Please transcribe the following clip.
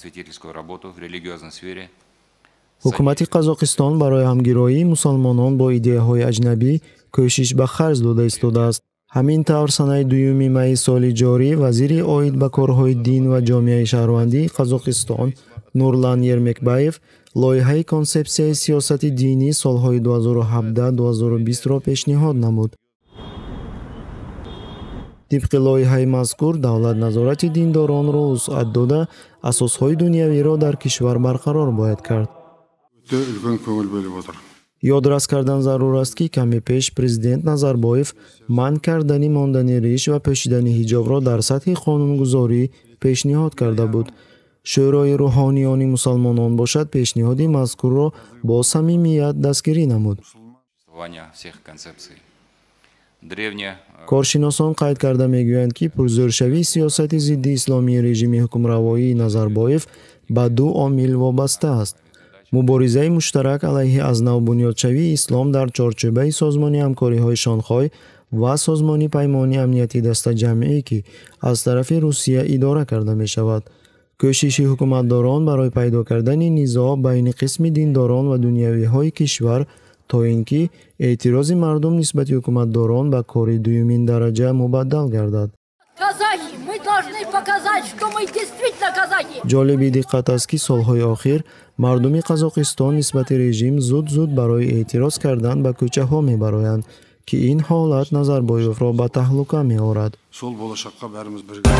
просветительскую работу в религиозной сфере. ҳукумати қазоқистон барои ҳамгироии мусалмонон бо идеяҳои аҷнабӣ кӯшиш ба харҷ дода истодааст. Ҳамин тавр санаи дуюми майи соли ҷорӣ вазири оид ба корҳои дин ва ҷомеаи шаҳрвандии қазоқистон нурлан ермекбаев лоиҳаи консепсияи сиёсати динӣ солҳои 2017-2020-ро пешниҳод намуд тибқи лоиҳаи мазкур давлат назорати диндоронро вусъат дода асосҳои дунявиро дар кишвар барқарор бояд кард. Ёдрас кардан зарур аст ки каме пеш президент назарбоев манъ кардани мондани риш ва пӯшидани ҳиҷобро дар сатҳи қонунгузорӣ пешниҳод карда буд. Шӯрои рӯҳониёни мусалмонон бошад пешниҳоди мазкурро бо самимият дастгирӣ намуд коршиносон қайд карда мегӯянд ки пурзӯршавии сиёсати зидди исломии режими ҳукмравоии назарбоев ба ду омил вобаста аст. Муборизаи муштарак алайҳи аз нав бунёдшавии ислом дар чорчӯбаи созмони ҳамкориҳои шонхой ва созмони паймони амнияти дастаҷамъӣ ки аз тарафи русия идора карда мешавад. Кӯшиши ҳукуматдорон барои пайдо кардани низоъ байни қисми диндорон ва дунявиҳои кишвар то ин ки эътирози мардум нисбати ҳукуматдорон ба кори дуюмин дараҷа мубаддал гардад. Ҷолиби диққат аст ки солҳои охир мардуми қазоқистон нисбати режим зуд зуд барои эътироз кардан ба кӯчаҳо мебароянд ки ин ҳолат назарбоевро ба таҳлука меорад. Сол болашаққа баримиз бирга